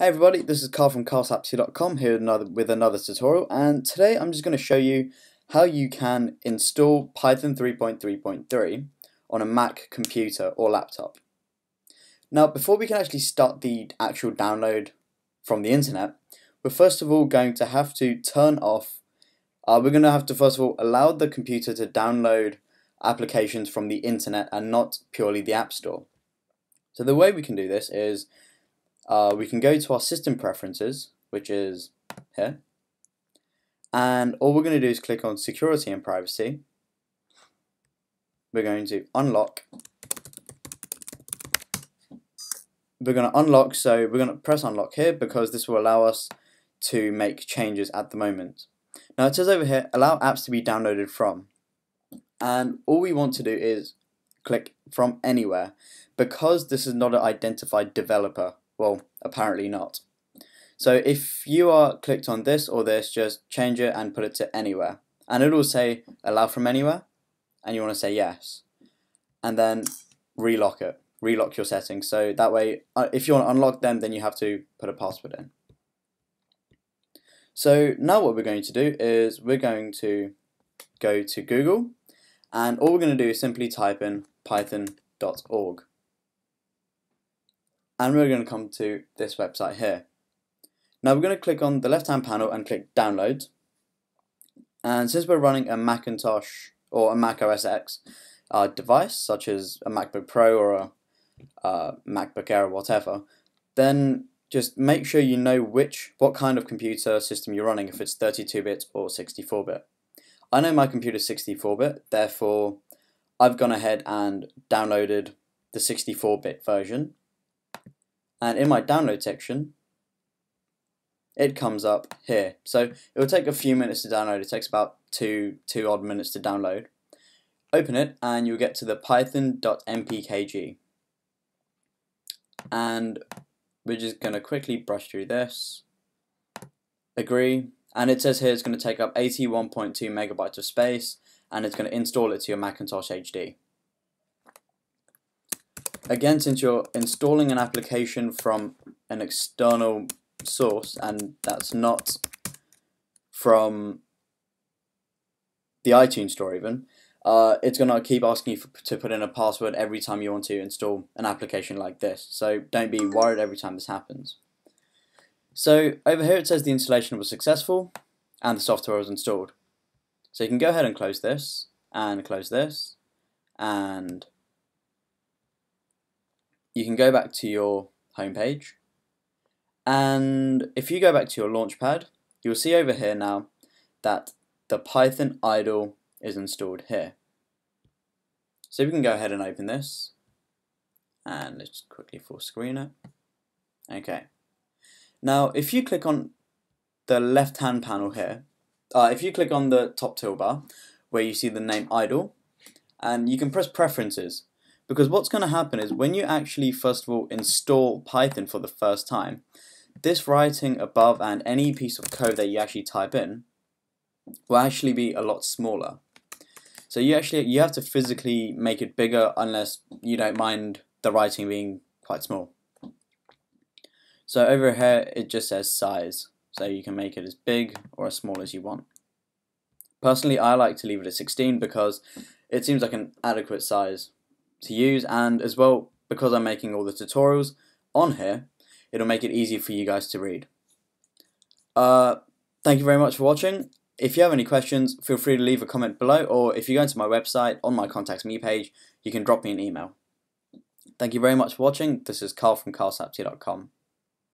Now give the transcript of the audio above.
Hey everybody, this is Carl from carlsapty.com here with another, with another tutorial and today I'm just going to show you how you can install Python 3.3.3 on a Mac computer or laptop. Now before we can actually start the actual download from the internet, we're first of all going to have to turn off, uh, we're going to have to first of all allow the computer to download applications from the internet and not purely the App Store. So the way we can do this is uh, we can go to our system preferences, which is here, and all we're going to do is click on security and privacy. We're going to unlock. We're going to unlock, so we're going to press unlock here because this will allow us to make changes at the moment. Now it says over here, allow apps to be downloaded from. And all we want to do is click from anywhere because this is not an identified developer well, apparently not. So if you are clicked on this or this, just change it and put it to anywhere. And it'll say allow from anywhere, and you want to say yes. And then relock it, relock your settings. So that way, uh, if you want to unlock them, then you have to put a password in. So now what we're going to do is we're going to go to Google, and all we're going to do is simply type in python.org and we're going to come to this website here. Now we're going to click on the left hand panel and click download and since we're running a Macintosh or a Mac OS X uh, device such as a MacBook Pro or a uh, MacBook Air or whatever then just make sure you know which what kind of computer system you're running if it's 32-bit or 64-bit. I know my computer is 64-bit therefore I've gone ahead and downloaded the 64-bit version and in my download section it comes up here. So it will take a few minutes to download. It takes about two two odd minutes to download. Open it and you'll get to the python.mpkg and we're just going to quickly brush through this. Agree. And it says here it's going to take up 81.2 megabytes of space and it's going to install it to your Macintosh HD Again, since you're installing an application from an external source and that's not from the iTunes store even, uh, it's going to keep asking you for, to put in a password every time you want to install an application like this. So don't be worried every time this happens. So over here it says the installation was successful and the software was installed. So you can go ahead and close this and close this and can go back to your home page and if you go back to your launchpad you'll see over here now that the Python idle is installed here. So we can go ahead and open this and let's quickly full screen it. Okay. Now if you click on the left hand panel here, uh, if you click on the top toolbar where you see the name idle and you can press preferences because what's going to happen is when you actually first of all install Python for the first time, this writing above and any piece of code that you actually type in will actually be a lot smaller. So you actually you have to physically make it bigger unless you don't mind the writing being quite small. So over here it just says size, so you can make it as big or as small as you want. Personally I like to leave it at 16 because it seems like an adequate size to use and as well because I'm making all the tutorials on here it'll make it easy for you guys to read. Uh, thank you very much for watching. If you have any questions feel free to leave a comment below or if you go into my website on my contact me page you can drop me an email. Thank you very much for watching. This is Carl from carlsapty.com.